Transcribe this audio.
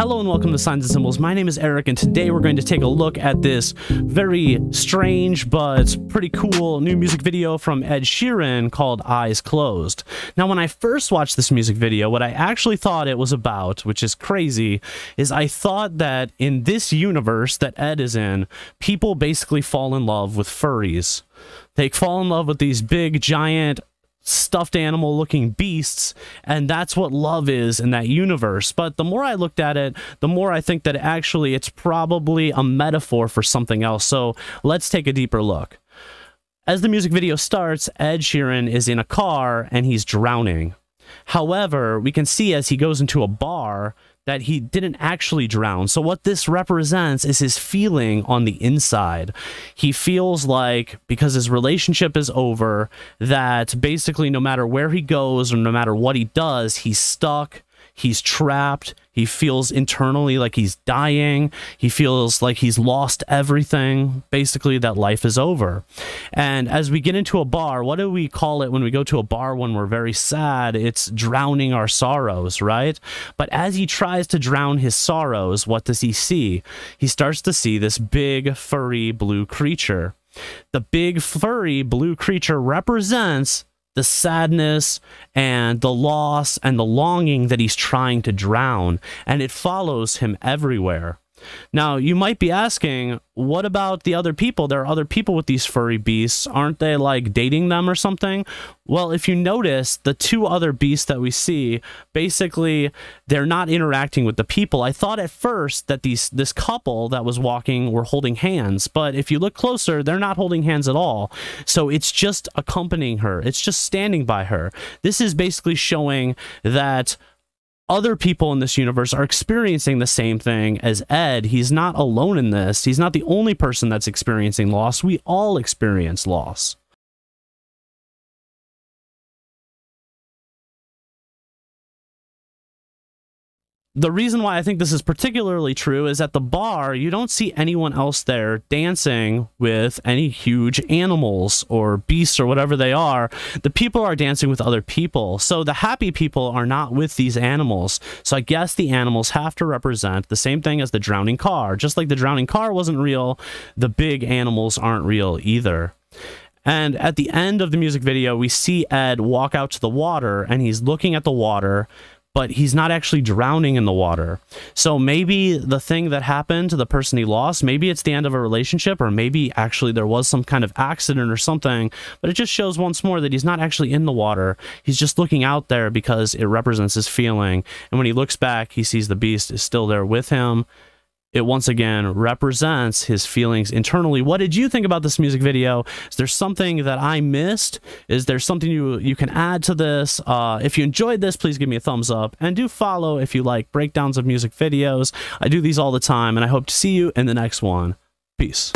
Hello and welcome to Signs and Symbols. My name is Eric and today we're going to take a look at this very strange but pretty cool new music video from Ed Sheeran called Eyes Closed. Now when I first watched this music video, what I actually thought it was about, which is crazy, is I thought that in this universe that Ed is in, people basically fall in love with furries. They fall in love with these big giant stuffed animal looking beasts and that's what love is in that universe. But the more i looked at it the more i think that actually it's probably a metaphor for something else. So let's take a deeper look. As the music video starts ed sheeran is in a car and he's drowning. However we can see as he goes into a bar that he didn't actually drown. So, what this represents is his feeling on the inside. He feels like because his relationship is over, that basically no matter where he goes or no matter what he does, he's stuck He's trapped. He feels internally like he's dying. He feels like he's lost everything. Basically, that life is over. And as we get into a bar, what do we call it when we go to a bar when we're very sad? It's drowning our sorrows, right? But as he tries to drown his sorrows, what does he see? He starts to see this big, furry blue creature. The big, furry blue creature represents the sadness and the loss and the longing that he's trying to drown, and it follows him everywhere. Now, you might be asking, what about the other people? There are other people with these furry beasts. Aren't they like dating them or something? Well, if you notice, the two other beasts that we see, basically, they're not interacting with the people. I thought at first that these this couple that was walking were holding hands, but if you look closer, they're not holding hands at all. So it's just accompanying her. It's just standing by her. This is basically showing that other people in this universe are experiencing the same thing as Ed. He's not alone in this. He's not the only person that's experiencing loss. We all experience loss. The reason why I think this is particularly true is at the bar, you don't see anyone else there dancing with any huge animals or beasts or whatever they are. The people are dancing with other people. So the happy people are not with these animals. So I guess the animals have to represent the same thing as the drowning car. Just like the drowning car wasn't real, the big animals aren't real either. And at the end of the music video, we see Ed walk out to the water and he's looking at the water but he's not actually drowning in the water. So maybe the thing that happened to the person he lost, maybe it's the end of a relationship, or maybe actually there was some kind of accident or something, but it just shows once more that he's not actually in the water. He's just looking out there because it represents his feeling. And when he looks back, he sees the beast is still there with him it once again represents his feelings internally. What did you think about this music video? Is there something that I missed? Is there something you you can add to this? Uh, if you enjoyed this, please give me a thumbs up and do follow if you like breakdowns of music videos. I do these all the time, and I hope to see you in the next one. Peace.